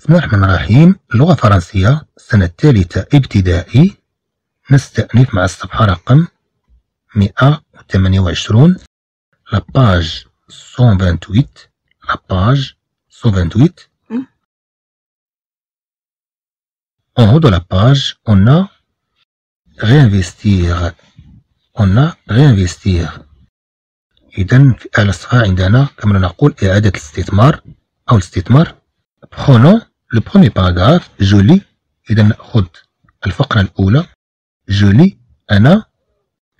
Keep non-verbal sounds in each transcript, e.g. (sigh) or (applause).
بسم الله الرحمن الرحيم. اللغة الفرنسية السنة الثالثة ابتدائي. نستأنف مع الصفحة رقم 128 la page 128 la page 128 En haut de la page, on a réinvestir. On a réinvestir. إذا في أعلى الصفحة عندنا كما نقول إعادة الاستثمار أو الاستثمار. Prenons le premier paragraphe je lis إذا نأخذ الفقرة الأولى je lis أنا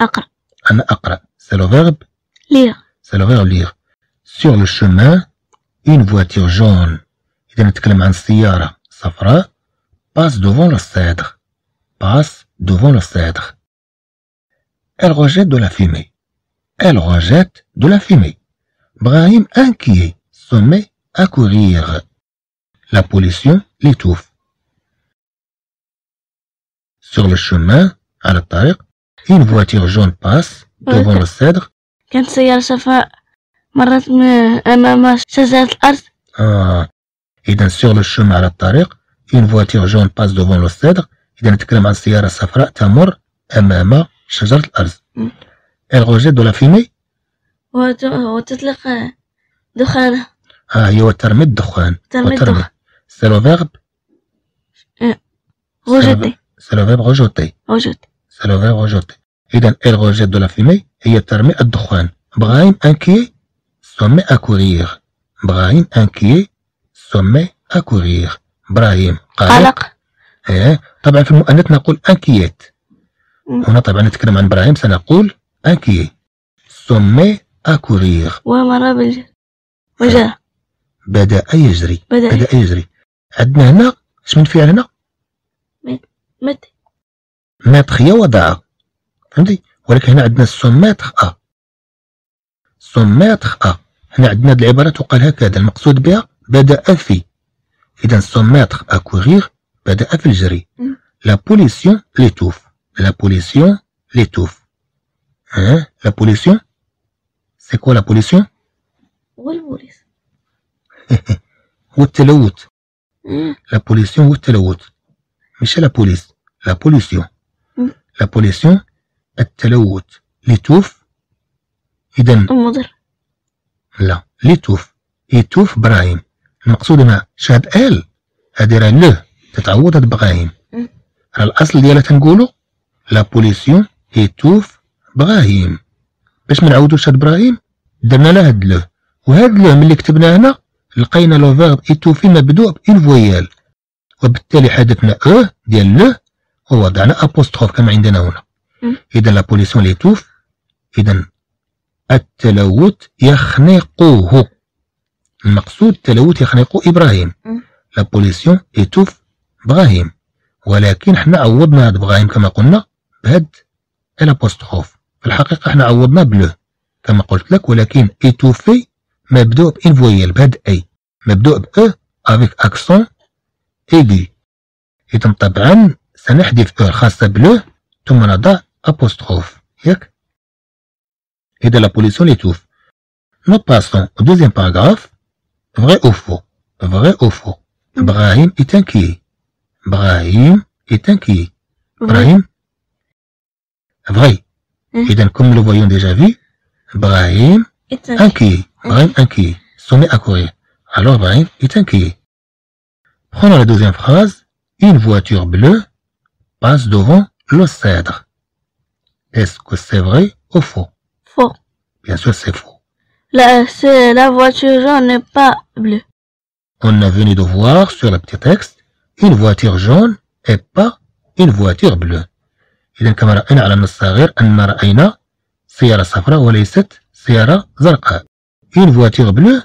أقرأ أنا أقرأ c'est le verbe lire c'est le verbe lire sur le chemin une voiture jaune إذا نتكلم عن سيارة صفراء passe devant le cèdre passe devant le cèdre elle rejette de la fumée elle rejette de la fumée Brahim inquiet se met à courir La pollution l'étouffe sur le chemin على الطريق une voiture jaune passe devant le cèdre. كانت سيارة صفراء مرت أمام شجرة الأرض. آه. إذا sur le chemin على الطريق une voiture jaune passe devant le cèdre. إذا نتكلم عن سيارة صفراء تمر أمام شجرة الأرز م. elle rejette de la fumée. وت- وتطلق دخانة. آه هي وترمي الدخان. ترمي الدخان. C'est le verbe? وجدي c'est le verbe rejeter. وجود c'est le verbe rejeter. إذا elle rejette de la fumée هي ترمي الدخان Brahim inquiet se à courir. Brahim inquiet se à courir. Brahim قلق. إيه. طبعا في المؤنث نقول انكييت. هنا طبعا نتكلم عن إبراهيم سنقول انكيي سمي اكورير ومر بال وجرى بدأ يجري. بدأ بدأ يجري. عندنا هنا؟ اش من فعل هنا؟ مت ماتخ هي وضع. فهمتي؟ ولكن هنا عندنا سوماتخ ا سوماتخ ا هنا عندنا هاد العباره تقال هكذا. المقصود بها بدا في. إذا se mettre à courir بدا في الجري. la pollution l'étouffe la pollution l'étouffe Hein La pollution C'est quoi la pollution? والبوليس (laughs) هو التلوث. La pollution هو التلوث مش la police لا مم. La pollution. التلوث ليتوف إذا المضر لا ليتوف يتوف براهيم المقصود هنا شاد ال هادي راه له تتعوض هاد براهيم مم. راه الأصل ديالها تنقولو لا بوليسيون يتوف براهيم باش ما نعاودوش هاد براهيم درنا له هاد له وهاد له ملي كتبنا هنا لقينا لو فيرب يتوفي مبدوء بإن فويال. وبالتالي حدثنا أو ديال له ووضعنا apostrophe كما عندنا هنا. مم. اذا la pollution l'étouffe اذا التلوث يخنقه. المقصود التلوث يخنق إبراهيم. مم. la pollution étouffe إبراهيم. ولكن حنا عوضنا هاد إبراهيم كما قلنا بهاد ال apostrophe. في الحقيقة حنا عوضنا ب le كما قلت لك ولكن étouffer مبدوء ب une voyelle بهاد é. مبدوء ب e avec accent aigu إذن طبعا سنحذف e الخاصة ب le ثم نضع apostrophe ياك؟ إذا la pollution l'étouffe nous passons au deuxième paragraphe vrai ou faux vrai ou faux إبراهيم est inquiet إبراهيم est inquiet إبراهيم vrai اذا comme le voyons déjà في إبراهيم إتنكي Brahim inquiet se met à courir alors Brahim est inquiet prenons la deuxième phrase une voiture bleue passe devant le cèdre est-ce que c'est vrai ou faux faux Bien sûr, c'est faux. la, c'est- la voiture jaune n'est pas bleue On a venu de voir sur le petit texte une voiture jaune et pas une voiture bleue. إذا كما رأينا على النص الصغير أن رأينا سيارة صفراء وليست سيارة زرقاء. une voiture bleue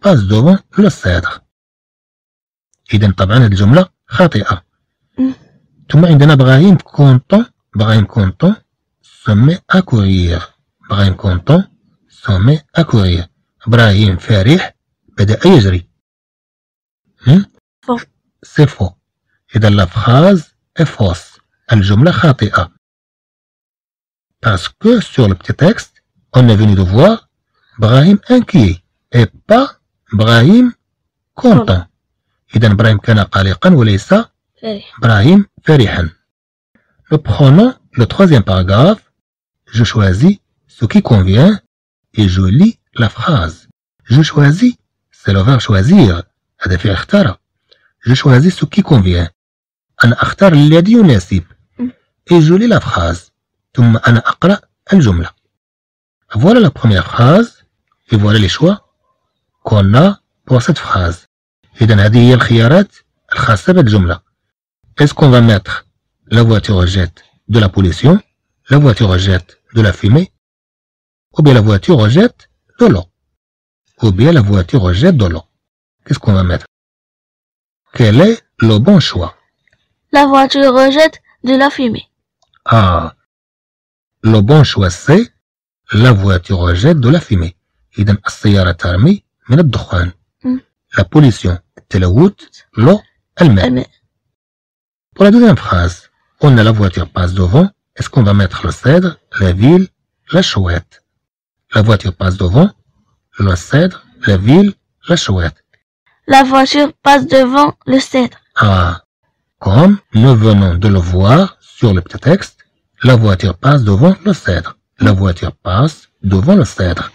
passe devant le cèdre. إذا طبعا هذه الجملة خاطئة. ثم عندنا إبراهيم كونتون، إبراهيم كونتون سمي أكوغيغ، إبراهيم كونتون سمي أكوغيغ، إبراهيم فرح بدأ يجري. c'est faux. إذا la phrase est fausse، الجملة خاطئة. parce que sur le petit texte، on vient de voir إبراهيم inquiet et pas إبراهيم content اذا إبراهيم كان قلقا وليس إبراهيم فرحا le prenons le troisième paragraphe je choisis ce qui convient et je lis la phrase je choisis c'est le verbe choisir هذا فعل اختار je choisis ce qui convient أنا اختار الذي يناسب اي جو لي لا فراز ثم أنا اقرا الجمله Voilà la première phrase. et voilà les choix qu'on a pour cette phrase. إذا هذه هي الخيارات الخاصة بالجملة. Est-ce qu'on va mettre la voiture rejette de la pollution, la voiture rejette de la fumée, ou bien la voiture rejette de l'eau, ou bien la voiture rejette de l'eau. Qu'est-ce qu'on va mettre Quel est le bon choix La voiture rejette de la fumée. Ah, le bon choix c'est la voiture rejette de la fumée. إذا السيارة ترمي من الدخان. مم. La pollution, التلوث, l'eau, الماء. الماء. Pour la deuxième phrase, on a la voiture passe devant. Est-ce qu'on va mettre le cèdre, la ville, la chouette La voiture passe devant, le cèdre, la ville, la chouette. La voiture passe devant le cèdre. Ah, comme nous venons de le voir sur le petit texte, la voiture passe devant le cèdre. La voiture passe devant le cèdre.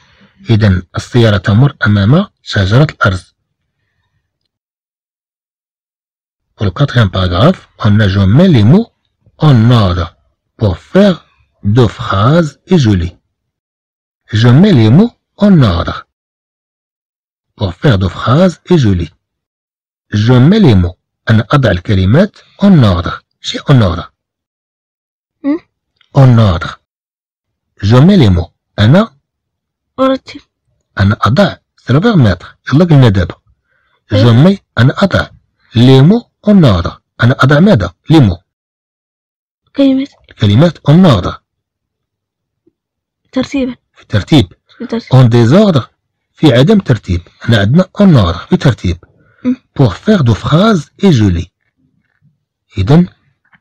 إذا السيارة تمر أمام شجرة الأرز. Quatrième paragraphe, on a je mets les mots en ordre pour faire deux phrases et je lis. Je mets les mots en ordre pour faire deux phrases et je lis. Je mets les mots. أنا أضع الكلمات en ordre. شيء en ordre. Hmm? En ordre. Je mets les mots. أنا أرتب أنا أضع verbe mettre يلا قلنا دابا mets أنا أضع en ordre أنا أضع ماذا؟ mots كلمة. الكلمات en ordre ترتيبا. في ترتيب. en désordre. في عدم ترتيب. إحنا عندنا en ordre في ترتيب. faire deux phrases et je lis. إذا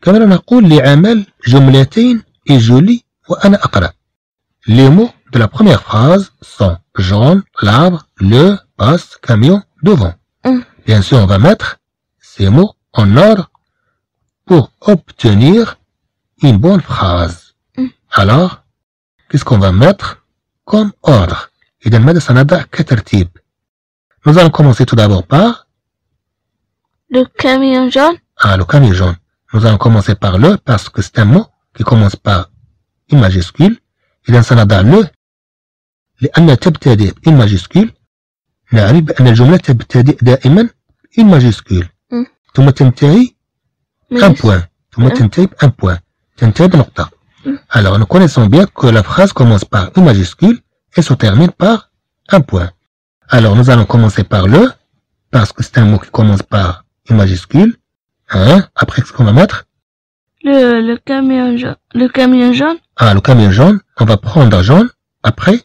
كما نقول لعمل جملتين je lis وأنا أقرأ. les mots de la première phrase sont jaune, l'arbre, le, passe, camion, devant. Mm. Bien sûr, on va mettre ces mots en ordre pour obtenir une bonne phrase. Mm. Alors, qu'est-ce qu'on va mettre comme ordre إذا ماذا سنضع كترتيب Nous allons commencer tout d'abord par Le camion jaune. ah, le camion jaune. Nous allons commencer par le parce que c'est un mot qui commence par une majuscule. إذا سنضع le لأن تبتدئ بإن majuscule نعرف بأن الجملة تبتدئ دائما إن majuscule مم. ثم تنتهي un Mais point ثم مم. تنتهي بun point تنتهي بنقطة مم. Alors nous connaissons bien que la phrase commence par une majuscule et se termine par un point. Alors nous allons commencer par le parce que c'est un mot qui commence par une majuscule. Hein? Après qu'est-ce qu'on va mettre le, le camion jaune. Le camion jaune Ah, le camion jaune. On va prendre jaune. Après,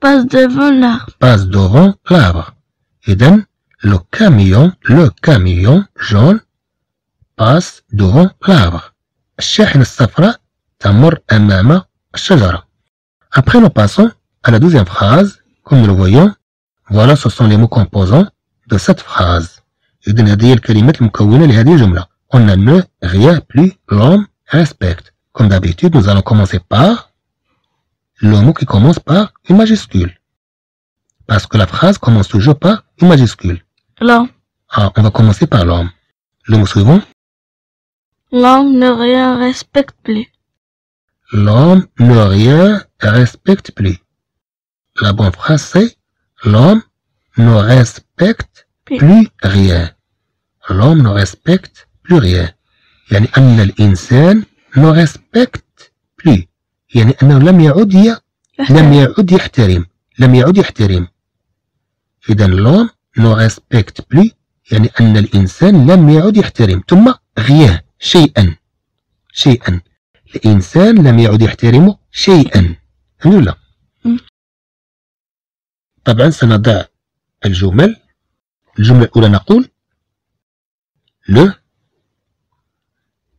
passe devant l'arbre. passe devant l'arbre. Et then, le camion, le camion jaune passe devant l'arbre. الشاحنة الصفراء تمر أمام الشجرة. Après, nous passons à la deuxième phrase. Comme nous le voyons, voilà, ce sont les mots composants de cette phrase. إذن هذه هي الكلمات المكونة لهذه الجملة. On a ne, rien, plus, l'homme, respecte. Comme d'habitude, nous allons commencer par le mot qui commence par une majuscule. Parce que la phrase commence toujours par une majuscule. L'homme. Ah, on va commencer par l'homme. Le mot suivant, L'homme ne rien respecte plus. l'homme ne rien respecte plus. La bonne phrase c'est l'homme ne respecte plus rien. L'homme ne respecte plus rien. يعني أن الإنسان ne respecte plus. يعني أنه لم يعد ي... لم يعد يحترم. لم يعد يحترم. إذا l'homme ne respecte plus يعني أن الإنسان لم يعد يحترم. ثم rien شيئا. شيئا. الإنسان لم يعد يحترم شيئا. ولا؟ مم. طبعا سنضع الجمل. الجملة الأولى نقول le.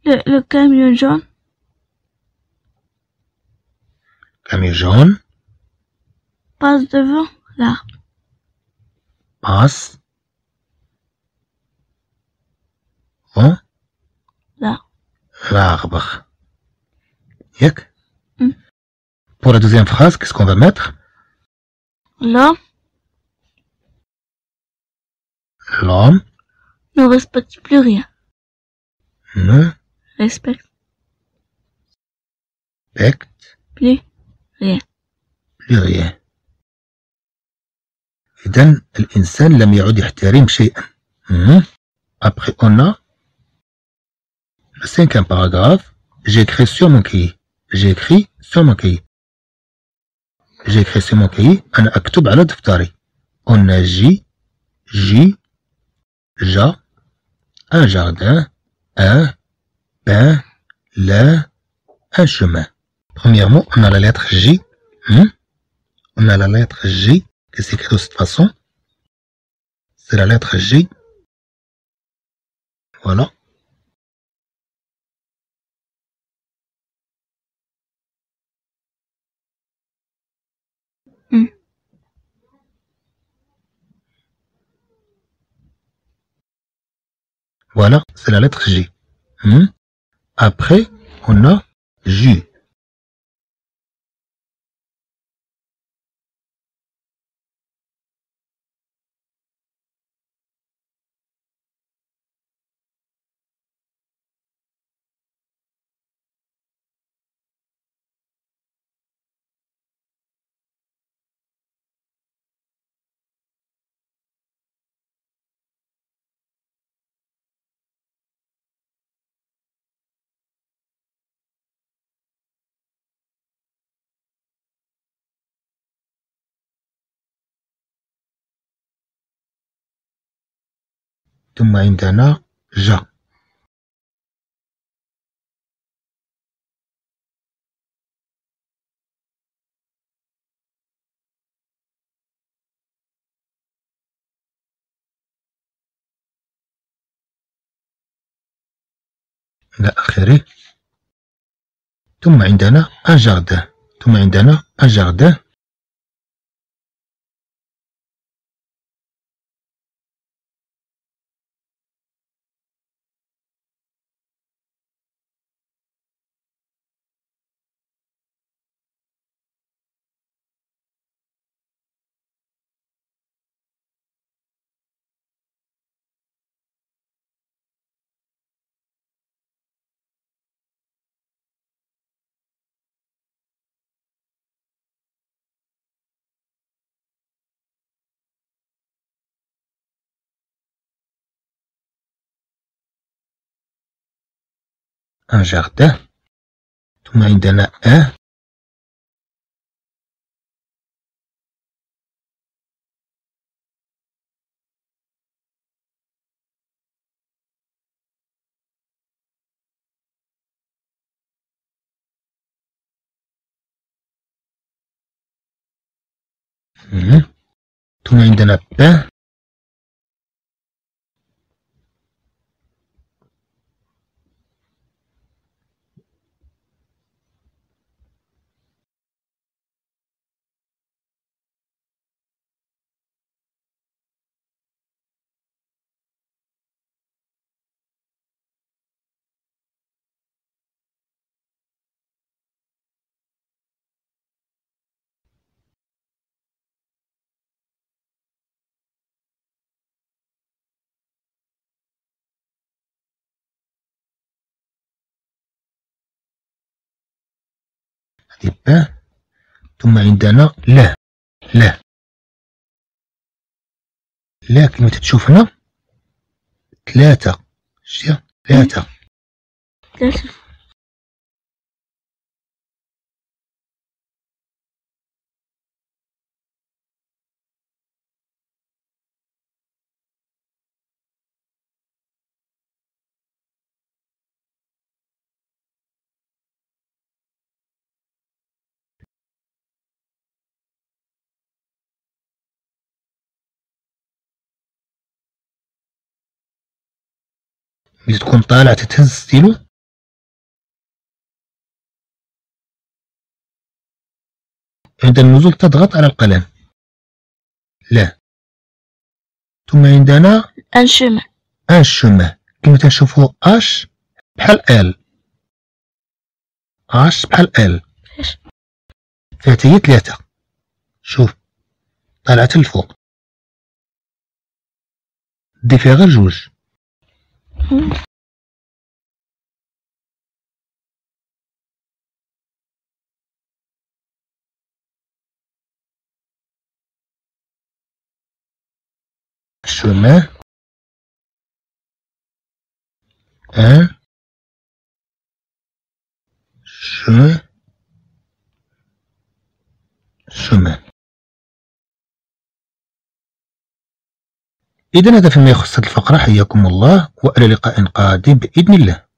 Le, le camion jaune. Camé jaune. Passe devant l'arbre. Passe. Vent. L'arbre. Mm. Pour la deuxième phrase, qu'est-ce qu'on va mettre? L'homme. L'homme. Ne respecte plus rien. Ne. Respecte. Respecte. Plus. إيه. رياء إذا الإنسان لم يعد يحترم شيئا. أبخي أنا السنكام باراغراف جيكري سو مون كي جيكري سو مون كي جيكري سو مون كي أنا أكتب على دفتري. أنا جي جي جا أن جاردان أن بان لا أن شومان premièrement on a la lettre J Hmm? on a la lettre J qui s'écrit de cette façon c'est la lettre J voilà Hmm. Voilà, c'est la lettre J. Hmm? Après, on a J. ثم عندنا ج إلى آخره. ثم عندنا jardin ثم عندنا un ان jardin. ثم عندنا A ثم عندنا B باء ثم عندنا لا لا. لا كما تشوف هنا ثلاثة ثلاثة. ثلاثة. ملي تكون طالع تتهز ستيلو؟ عند النزول تضغط على القلم. لا. ثم عندنا un chemin ان شومان كما تنشوفو أش بحال آل. أش بحال آل. فيها هي ثلاثة. شوف. طلعت الفوق دي فيها غير جوج 什么？嗯？什么？إذا هذا فيما يخص الفقرة حياكم الله وإلى لقاء قادم بإذن الله.